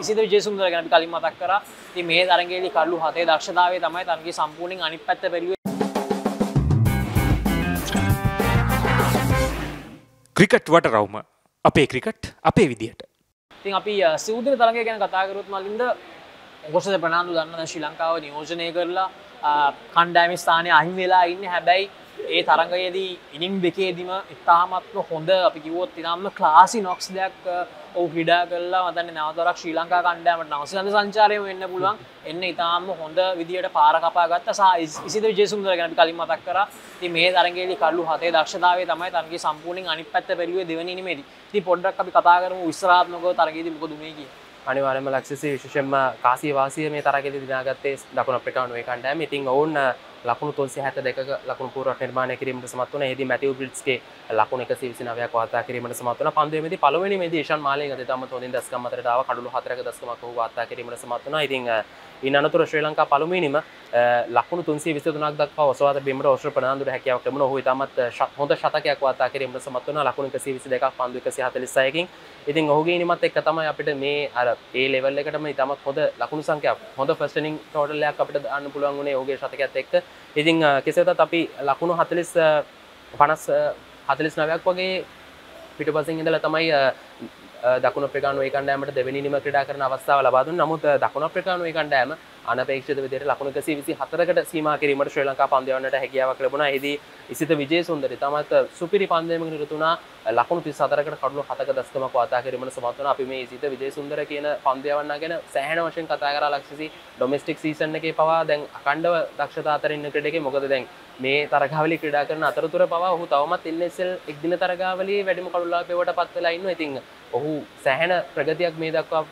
ඉසිද විජේසුන්දර ගැන කලින් මතක් කරා. ඉතින් මේ තරගයේදී කඩලු හතේ දක්ෂතාවය තමයි තරගයේ සම්පූර්ණයෙන් අනිත් පැත්ත බැලුවේ. ක්‍රිකට් වට රවුම අපේ ක්‍රිකට් අපේ විදිහට ඉතින් අපි සිවුදින තරගය ගැන කතා කරොත් මලින්ද ඔගොසද ප්‍රනාාන්දු දන්න ශ්‍රී ලංකාව නියෝජනය කරලා කණ්ඩෑමි ස්ථානය අහිම වෙලා ඉන්න හැබැයි ඒ තරගයේදී ඉනිම් දෙකේදිම ඉතාමත්ම හොඳ අපි කිවොත් ඉනම්ම ක්ලාසි නොක්ස් දෙයක් ඔහු හිඩා කරලා මතන්න නවතරක් ශ්‍රී ලංකා කණ්ඩෑමට නවසලඳ සංචාරය වෙන්න පුළුවන්. එන්න ඉතාම හොඳ විදිට පාරකපා ගත්ත. සහ ඉසිද ජේසුන්දර ගැන කලින් මතක් කර. ති මේ තරගේලි කල්ලු හතේ දක්ෂතාවේ තමයි තරගේ සම්පූර්ණින් අනි පැත්ත පෙරුවේ දෙවනීමේදී ති පොඩ්ඩක් අපි කතා කරම විස්රාත්මක තරගේදී මොකදුමේ කිය අනිවාර්යයෙන්ම ලක්ෂසි විශේෂයෙන්ම කාසිය වාසිය මේ තරගයේදී දිනාගත්තේ දකුණු අප්‍රිකානුවේ කණ්ඩායම. ඉතින් ඔවුන් ලකුණු 372ක ලකුණු පුරාවට නිර්මාණය කිරීමට සමත් වුණා. එහිදී මැතිව් බ්‍රිඩ්ස්ගේ ලකුණු 129ක් වාර්තා කිරීමට සමත් වුණා. පන්දුවේදී පළවෙනි මේදී ඉෂාන් මාලිංග දෙතම හොඳින් දස්කම් අතරට ආව කඩලු 4ක දස්කමක් ඔහු වාර්තා කිරීමට සමත් වුණා. ඉතින් ඉන් අනතුර ශ්‍රී ලංකා පළමුවෙනිම ලකුණු 323ක් දක්වා ඔසවාද බිමර ඔස්ට්‍රේලියා ප්‍රනාන්දුට හැකියාවක් ලැබුණා. ඔහු ඉතාමත් හොඳ ශතකයක් වාර්තා කිරීමට සමත් වුණා. ලකුණු 122ක් පන්දු 146කින්. ඉතින් ඔහුගේ ඉනිමත් එක්ක තමයි අපිට මේ අර ඒ ලෙවල් එකටම ඉතාමත් හොඳ ලකුණු සංඛ්‍යාවක් හොඳ ෆස්ට් ඉනිං ටෝටල් එකක් අපිට දාන්න පුළුවන් වුණේ ඔහුගේ ශතකයත් එක්ක. ඉතින් කෙසේ වෙතත් අපි ලකුණු 40 50 49ක් වගේ පිටුපසින් ඉඳලා තමයි දකුණ ප්‍රකානුවේ කණ්ඩෑමට දෙවැනිම ක්‍රඩා කරන අවස්ථාව ලබාදුන් නමුත් දකුණ ප්‍රකානුවේ කණ්ඩෑම අනපේක්ෂිත විදිහට ලකුණු 124කට සීමා කිරීමට ශ්‍රී ලංකා පන්දු හැකියාවක් ලැබුණා. එහිදී ඉසිත විජේසුන්දර තමත් සුපිරි පන්දයමක නිරතුණා ලකුණු 34කට කඩලු 7ක දශකමක් වාතා කිරීමට සමත් වුණා. අපි මේ ඉසිත විජේසුන්දර කියන පන්දයවන්නා ගැන සෑහෙන වශයෙන් කතා කරා ලක්ෂසි ඩොමෙස්ටික් සීසන් එකේ පවා දැන් අඛණ්ඩව දක්ෂතා අතර ඉන්න ක්‍රීඩකේ මොකද දැන් මේ තරගාවලිය ක්‍රීඩා කරන අතරතුර පවා ඔහු තවමත් NSL එක්දින තරගාවලියේ වැඩිම කඩුලාපේවට පත් වෙලා ඉන්නවා. ඉතින් ඔහු සෑහෙන ප්‍රගතියක් මේ දක්වා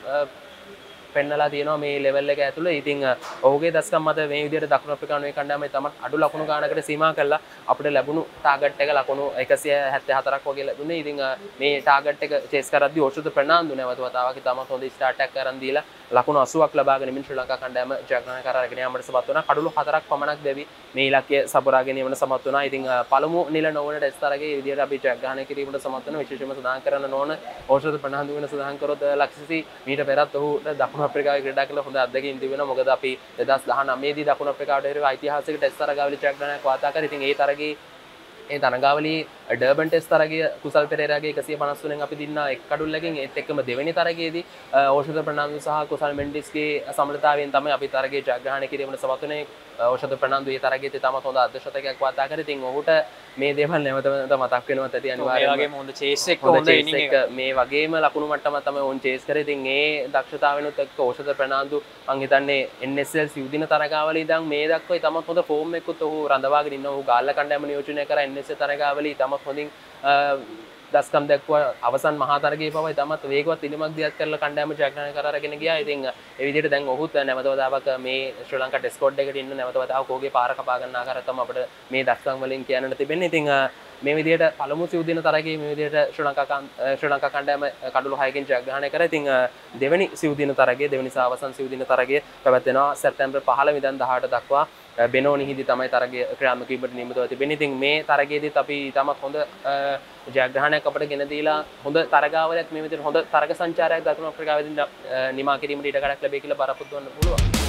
පෙන්නලා තියෙනවා මේ ලෙවල් එක ඇතුළේ. ඉතින් ඔහුගේ දස්කම් මත මේ විදිහට දකුණු අප්‍රිකානුවේ කණ්ඩායමේ තමයි අඩු ලකුණු ගානකට සීමා කළා. අපිට ලැබුණු ටාගට් එක ලකුණු 174ක් වගේ ලැබුණේ. ඉතින් මේ ටාගට් එක චේස් කරද්දී ඕෂුද ප්‍රනාන්දු නැවත වතාවක් තමයි හොඳ ස්ටාර්ට් එකක් කරන් දීලා ලකුණු 80ක් ලබාගෙන ඉමින් ශ්‍රී ලංකා කණ්ඩායම ජයග්‍රහණය කර අරගෙන යාමට සමත් වුණා. කඩලු හතරක් පමණක් දෙවි මේ ඉලක්කය සපුරා ගැනීමට සමත් වුණා. ඉතින් පළමු නිල නොවන ටෙස්ට් තරගයේ විදිහට අපි ජයග්‍රහණය කිරීමට සමත් වෙන විශේෂයෙන්ම සඳහන් කරන්න ඕන ඕෂුද ප්‍රනාන්දු වෙන සඳහන් කරොත් ලක්ෂසි මීට පෙරත් ඔහුට දකුණු අප්‍රිකාවේ ක්‍රීඩා කළ හොඳ අත්දැකීම් තිබෙනවා. මොකද අපි 2019 දී දකුණු අප්‍රිකාවට එරෙහිව ඓතිහාසික ටෙස්ට් තරගාවලි ජයග්‍රහණයක් වාර්තා කරා. ඉතින් ඒ තරගයේ ඒ තරගාවලි ඩර්බන් ටෙස් තරගය කුසල් පෙරේරාගේ 153න් අපි දින්නා එක් කඩුල්ලකින් ඒත් එක්කම දෙවෙනි තරගයේදී ඕෂධ ප්‍රනාන්දු සහ කුසල් මෙන්ඩිස්ගේ සමලතාවයෙන් තමයි අපි තරගයේ ජයග්‍රහණය කිරීමට වුණේ ඕෂධ ප්‍රනාන්දු ඒ තරගයේදී තමත් හොඳ අර්ධශතකයක් වාතා කරා. ඉතින් ඔහුට මේ දේවල් නැවත නැවත මතක් වෙනවා ඇති අනිවාර්යයෙන්ම හොඳ චේස් එක හොඳ එක මේ වගේම ලකුණු මට්ටම තමයි ඕන් චේස් කරේ. ඉතින් ඒ දක්ෂතාවෙනුත් එක්ක ඕෂධ ප්‍රනාන්දු මං හිතන්නේ NSL සිව්දින තරගාවලේ ඉඳන් මේ දක්වා තමත් හොඳ ෆෝම් එකකුත් ඔහු රඳවාගෙන. ඔහු ගාල්ල කණ්ඩායම නියෝජනය කරා NSL තරගාවලේ තමත් හොඳින් දස්කම් දැක්ව අවසන් මහතරගේ පවයි තමත් වේගවත් ඉනිමක් දියත් කරලා කණ්ඩායම ජයග්‍රහණය කරගෙන ගියා. ඉතින් ඒ විදිහට දැන් ඔහුත් නැවතවතාවක් මේ ශ්‍රී ලංකා ටෙස්ට් ස්ක්වොඩ් එකට ඉන්න නැවතවතාවක් ඔහුගේ පාර කපා ගන්න ආකාරය තමයි අපිට මේ දස්කම් වලින් කියන්නට තිබෙන්නේ. ඉතින් මේ විදිහට පළමු සිව්දින තරගයේ මේ විදිහට ශ්‍රී ලංකා ශ්‍රී ලංකා කණ්ඩායම කඩලු 6කින් ජයග්‍රහණය කරා. ඉතින් දෙවෙනි සිව්දින තරගයේ දෙවෙනි සහ අවසන් සිව්දින තරගයේ පැවැත්වෙනවා සැප්තැම්බර් 15 ඉඳන් 18 දක්වා බෙනෝනිහිදි තමයි තරගය ක්‍රියාත්මකීමට නියමිතව තිබෙන්නේ. ඉතින් මේ තරගයේදීත් අපි ඊටමත් හොඳ ජයග්‍රහණයක් අපට ගෙන දීලා හොඳ තරගාවලයක් මේ විදිහට හොඳ තරග සංචාරයක් දකුණු අප්‍රිකාවේදී නිමා කිරීමට ඉඩ කඩක් ලැබෙයි කියලා බලාපොරොත්තු වෙන්න පුළුවන්.